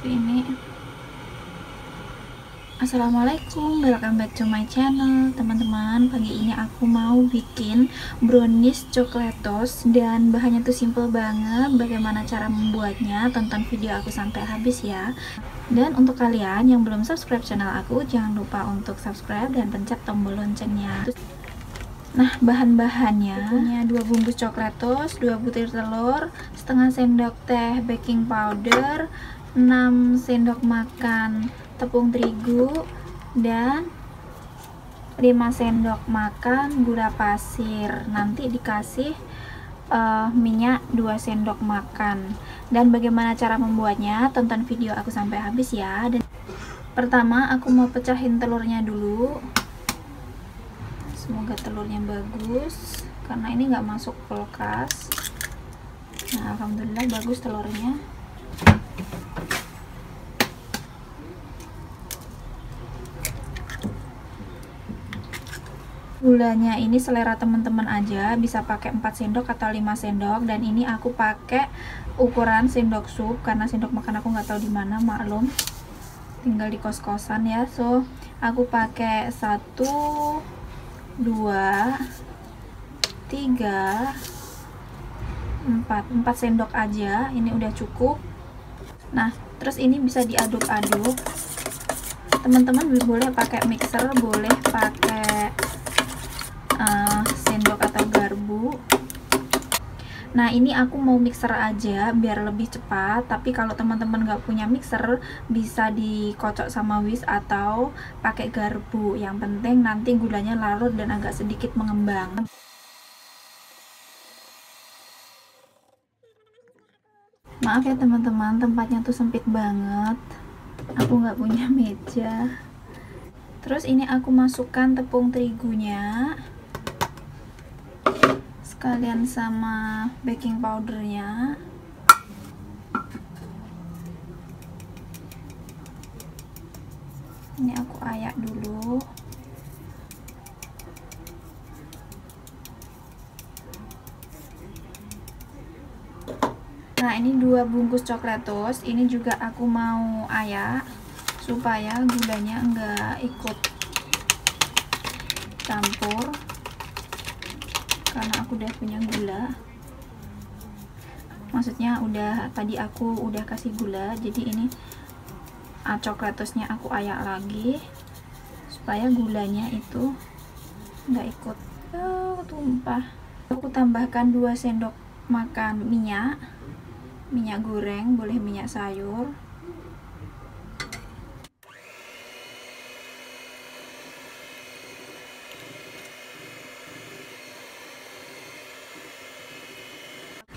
seperti ini. Assalamualaikum, welcome back to my channel. Teman-teman, pagi ini aku mau bikin brownies coklatos Dan bahannya tuh simple banget. Bagaimana cara membuatnya, tonton video aku sampai habis ya. Dan untuk kalian yang belum subscribe channel aku Jangan lupa untuk subscribe dan pencet tombol loncengnya. Nah, bahan-bahannya. Punya 2 bungkus coklatos, 2 butir telur, setengah sendok teh baking powder, 6 sendok makan tepung terigu dan 5 sendok makan gula pasir. Nanti dikasih uh, minyak 2 sendok makan. Dan bagaimana cara membuatnya? Tonton video aku sampai habis ya. Dan pertama aku mau pecahin telurnya dulu. Semoga telurnya bagus karena ini nggak masuk kulkas. Nah alhamdulillah bagus telurnya gulanya ini selera teman-teman aja. Bisa pakai 4 sendok atau 5 sendok. Dan ini aku pakai ukuran sendok sup karena sendok makan aku nggak tahu di mana maklum. Tinggal di kos-kosan ya. So aku pakai 1 2 3 4 4 sendok aja. Ini udah cukup. Nah terus ini bisa diaduk-aduk. Teman-teman boleh pakai mixer boleh pakai uh, sendok atau garpu Nah ini aku mau mixer aja biar lebih cepat Tapi kalau teman-teman gak punya mixer Bisa dikocok sama whisk atau pakai garpu. Yang penting nanti gulanya larut dan agak sedikit mengembang. Maaf ya teman-teman tempatnya tuh sempit banget. Aku gak punya meja. Terus ini aku masukkan tepung terigunya sekalian sama baking powdernya. Ini aku ayak dulu. Nah ini dua bungkus coklatos ini juga aku mau ayak supaya gulanya enggak ikut campur karena aku udah punya gula. Maksudnya udah tadi aku udah kasih gula jadi ini ah, coklatosnya aku ayak lagi supaya gulanya itu nggak ikut oh, tumpah. Aku tambahkan 2 sendok makan minyak minyak goreng boleh minyak sayur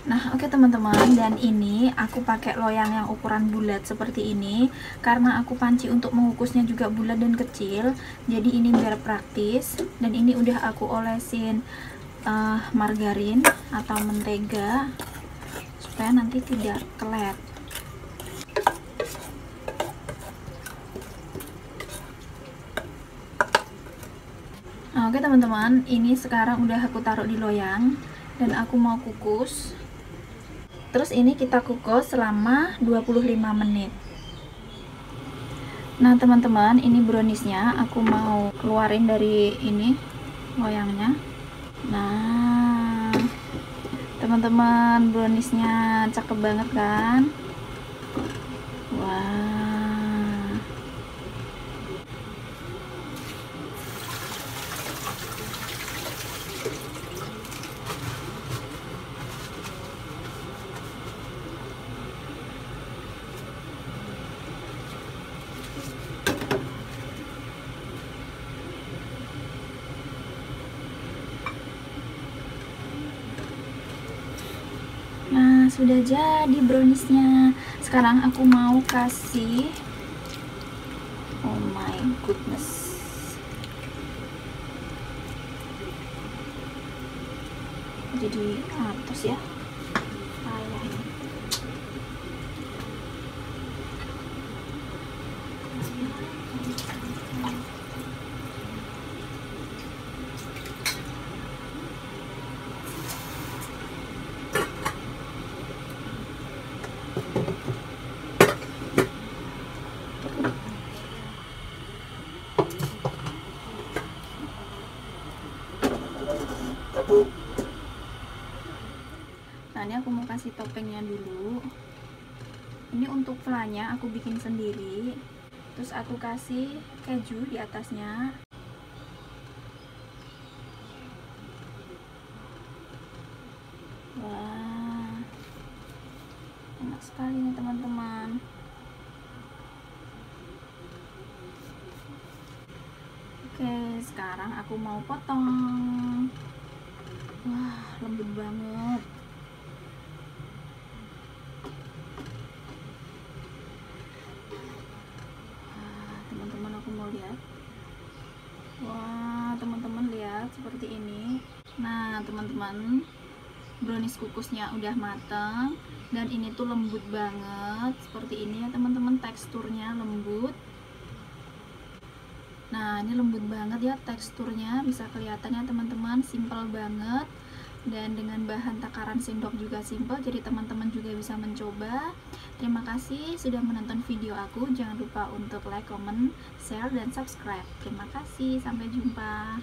Nah, oke okay, teman-teman, dan ini aku pakai loyang yang ukuran bulat seperti ini karena aku panci untuk mengukusnya juga bulat dan kecil. Jadi ini biar praktis dan ini udah aku olesin uh, margarin atau mentega supaya nanti tidak kelet. Nah, oke okay, teman-teman, ini sekarang udah aku taruh di loyang dan aku mau kukus terus ini kita kukus selama 25 menit. Nah teman-teman ini browniesnya aku mau keluarin dari ini loyangnya nah teman-teman browniesnya cakep banget kan? Wow sudah jadi browniesnya. Sekarang aku mau kasih oh my goodness. Jadi atas ya nah ini aku mau kasih topengnya dulu. Ini untuk flanya aku bikin sendiri. Terus aku kasih keju di atasnya. Wah enak sekali nih teman-teman. Oke sekarang aku mau potong. Wah lembut banget. Teman-teman aku mau lihat. Wah teman-teman lihat seperti ini. Nah teman-teman brownies kukusnya udah mateng dan ini tuh lembut banget. Seperti ini ya teman-teman teksturnya lembut nah ini lembut banget ya teksturnya. Bisa kelihatannya teman-teman simple banget. Dan dengan bahan takaran sendok juga simple jadi teman-teman juga bisa mencoba. Terima kasih sudah menonton video aku. Jangan lupa untuk like, comment, share, dan subscribe. Terima kasih. Sampai jumpa